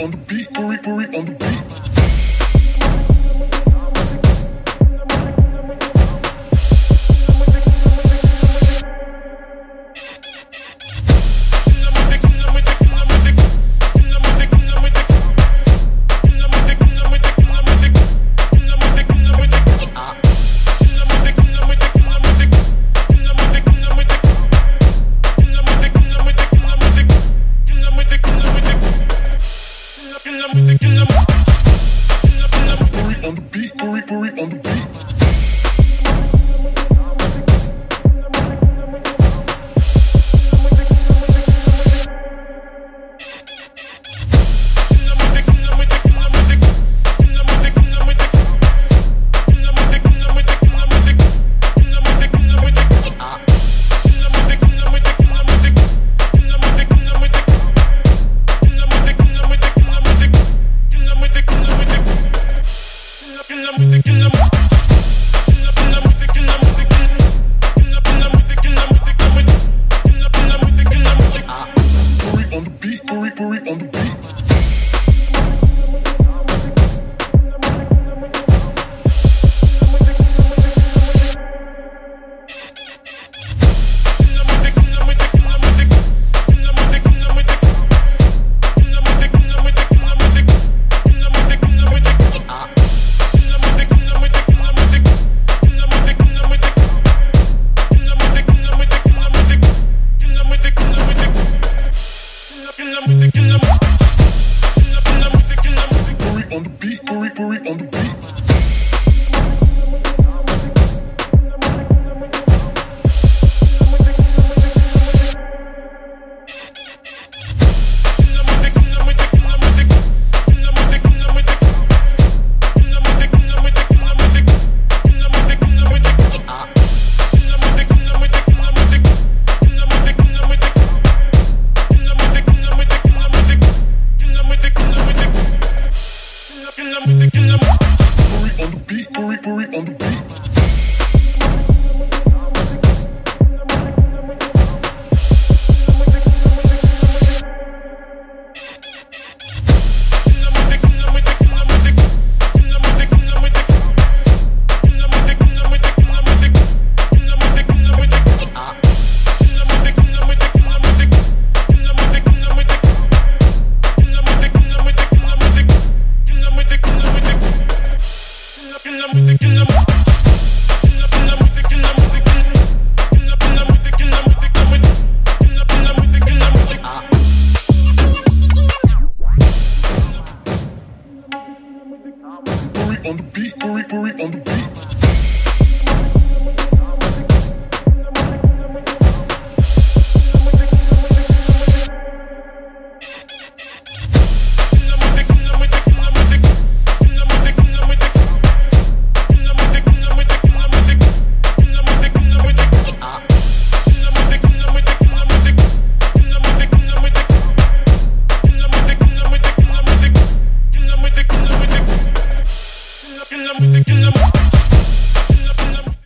on the beat, booty, booty on the beat. Kill them with the on the beat.